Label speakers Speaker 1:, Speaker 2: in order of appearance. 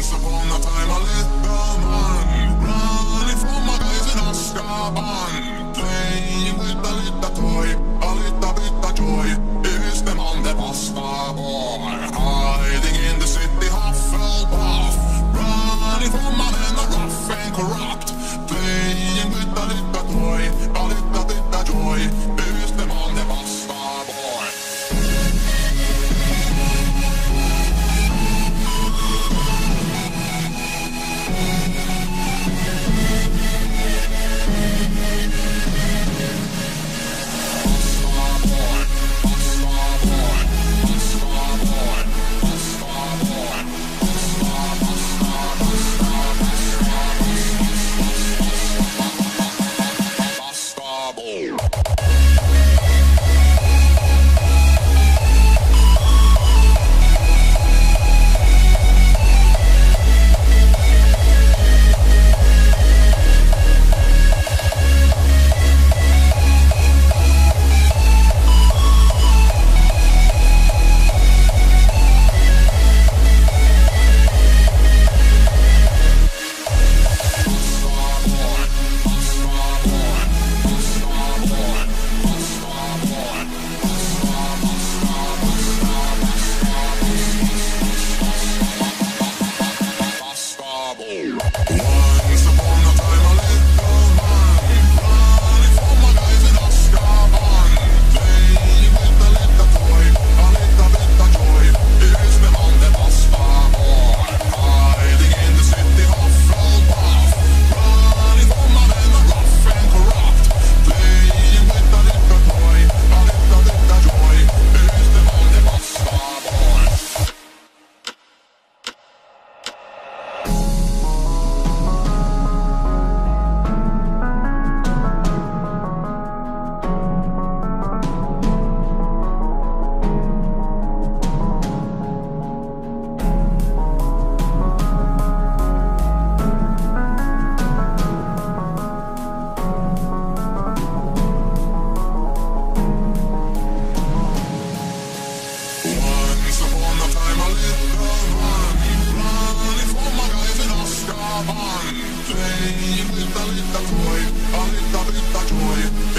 Speaker 1: Once upon a time, a little man running from my guys in Azkaban, playing with a little toy. Bye-bye. Train, little, little toy, a little.